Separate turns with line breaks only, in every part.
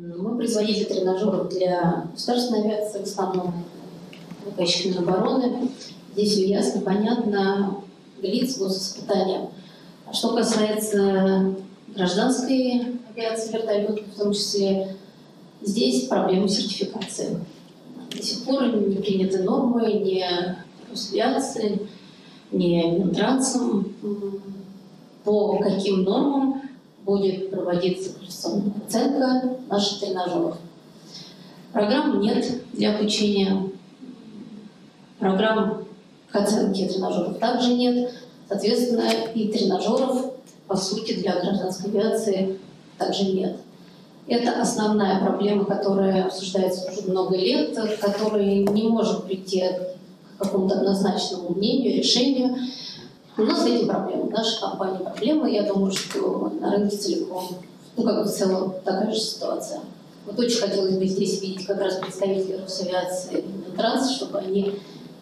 Мы производитель тренажеров для государственной авиации, в основном летчики обороны. Здесь все ясно, понятно, лиц госиспытания. А что касается гражданской авиации, вертолетов в том числе, здесь проблемы сертификации. До сих пор не приняты нормы ни Росавиации, ни Минтрансом, по каким нормам будет проводиться квалификационная оценка наших тренажеров. Программ нет для обучения, программ к оценке тренажеров также нет. Соответственно, и тренажеров, по сути, для гражданской авиации также нет. Это основная проблема, которая обсуждается уже много лет, которая не может прийти к какому-то однозначному мнению, решению. У нас с этим проблемы. Наша компания проблема. Я думаю, что на рынке целиком, ну, как бы в целом, такая же ситуация. Вот очень хотелось бы здесь видеть как раз представителей Росавиации и Минтранс, чтобы они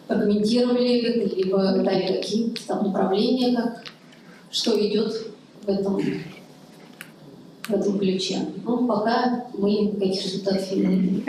прокомментировали, либо дали какие-то там направления, как, что идет в этом, в этом ключе. Но пока мы никаких результатов не видим.